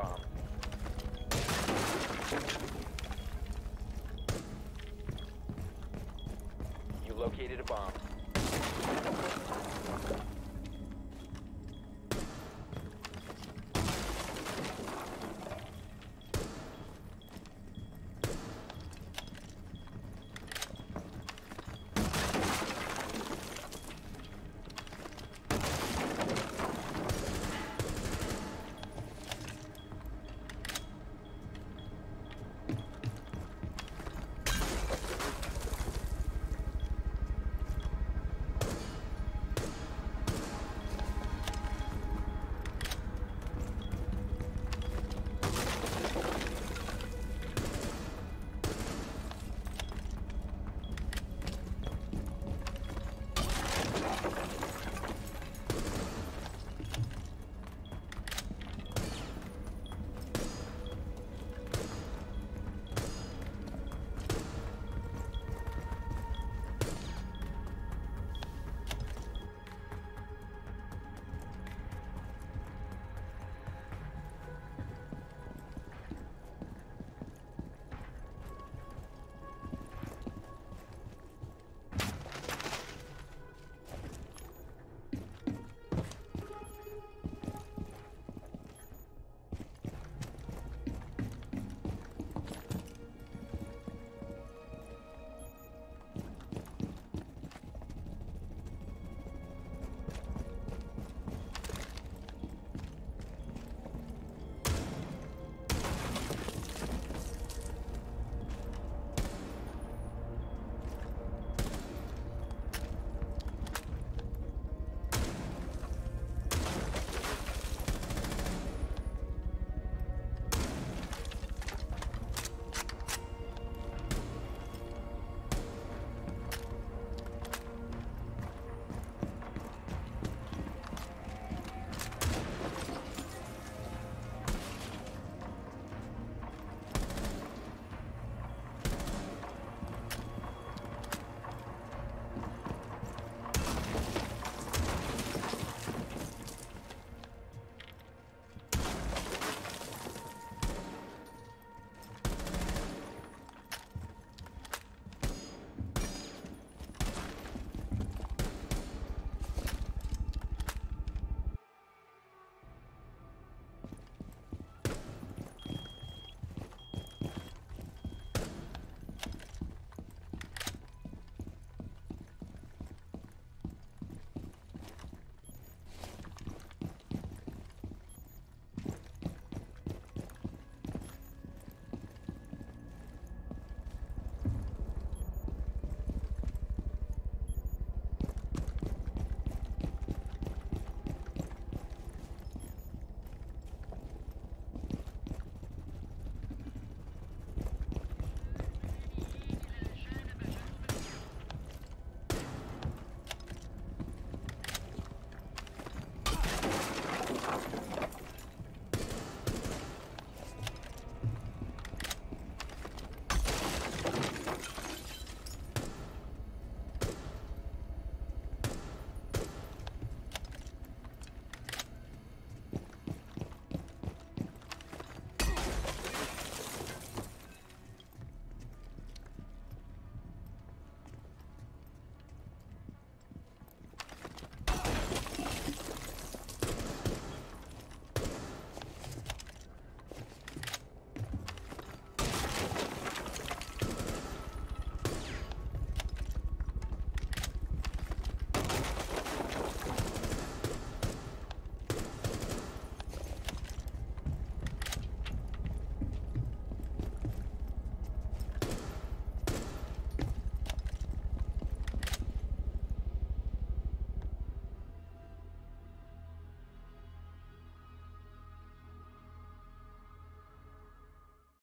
bomb. You located a bomb.